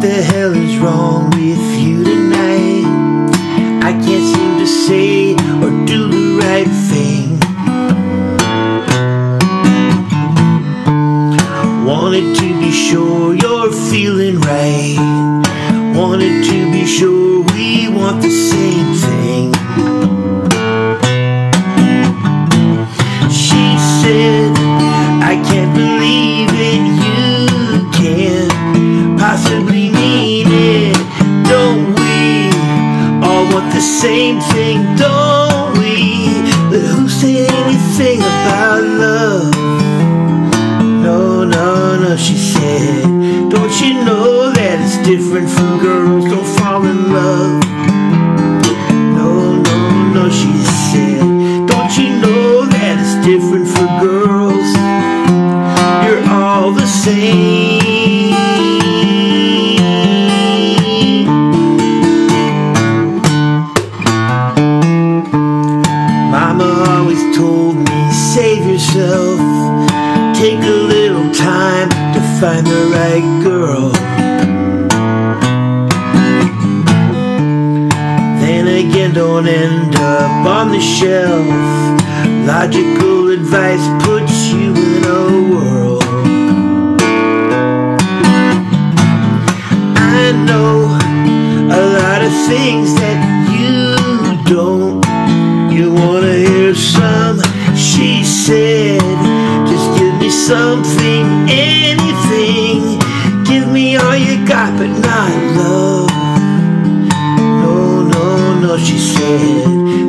What the hell is wrong with you tonight? I can't seem to say or do the right thing. Wanted to be sure you're feeling right. Wanted to be sure we want the same the same thing, don't we? But who said anything about love? No, no, no, she said. Don't you know that it's different for girls? Don't fall in love. No, no, no, she said. Don't you know that it's different for girls? You're all the same. Mama always told me, save yourself. Take a little time to find the right girl. Then again, don't end up on the shelf. Logical advice puts you in a world. I know a lot of things that you don't. You wanna something, anything. Give me all you got, but not love. No, no, no, she said.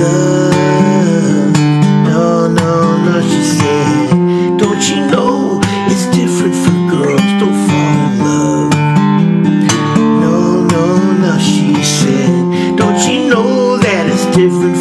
No, no, no, she said. Don't you know it's different for girls? Don't fall in love. No, no, no, she said. Don't you know that it's different